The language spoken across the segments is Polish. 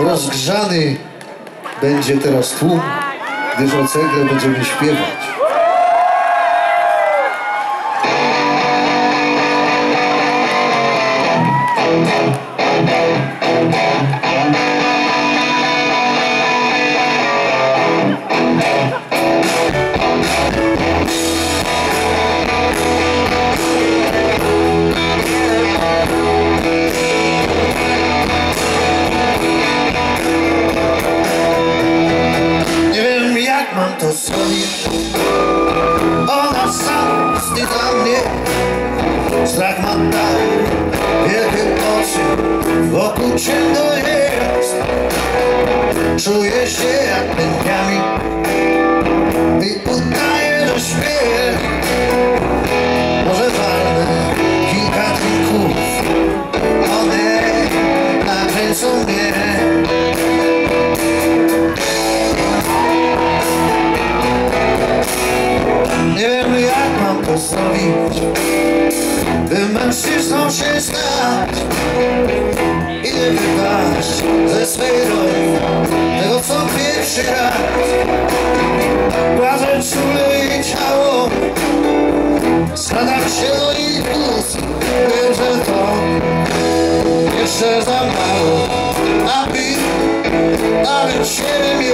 Rozgrzany będzie teraz tłum, gdyż o cegle będziemy śpiewać. Zrobić Ona sam dla mnie. Strach mam tak Wielkie oczy Wokół ciemno jest. Czuję się jak pękami I udaję, że śpię. Może walnę kilka drinków One nakręcą mnie Ust Wiem, że to. Jeszcze za mało Aby nawet siebie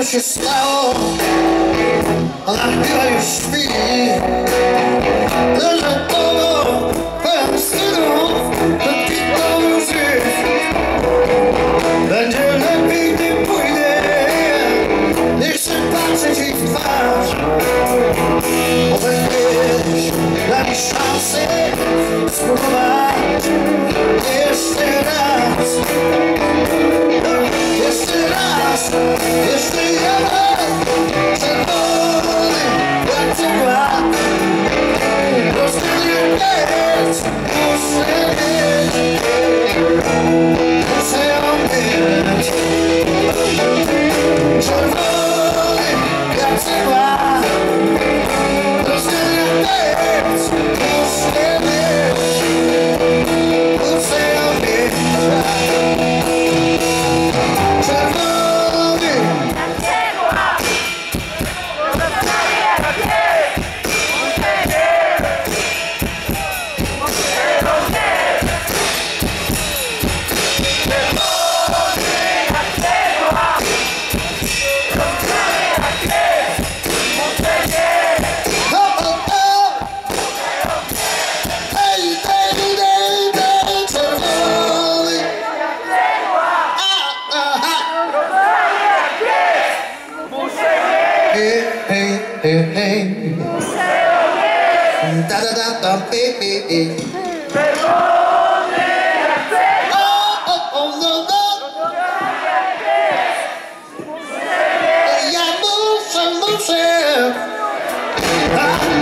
precious love I hear you speak There's a bubble bouncing off the deep music And you're happy to put in This capacity fast With wish and chances Provide da da da da be be be. Oh oh oh no no. Oh, yeah, move, move, move. Ah.